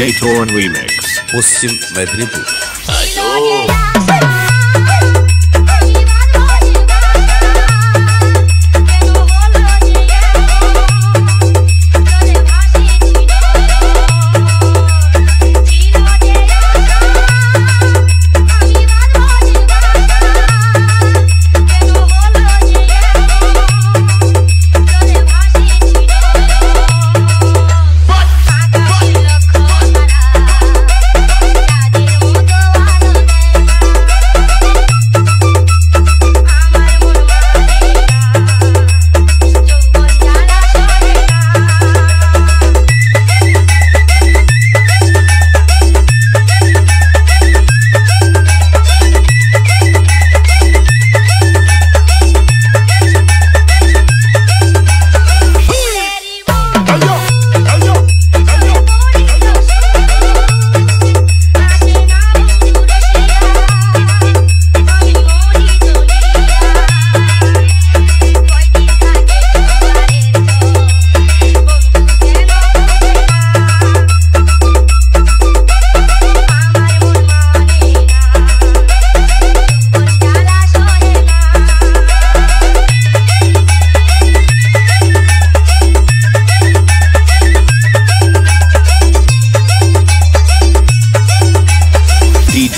Tone remix Paschim Medinipur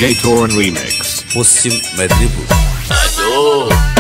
J-Torn Remix. Musim Medribur. Alo.